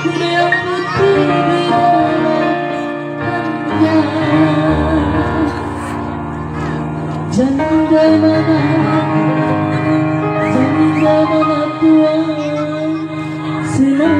Jangan mana, jangan mana Tuhan, silam.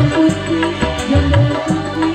Thank you.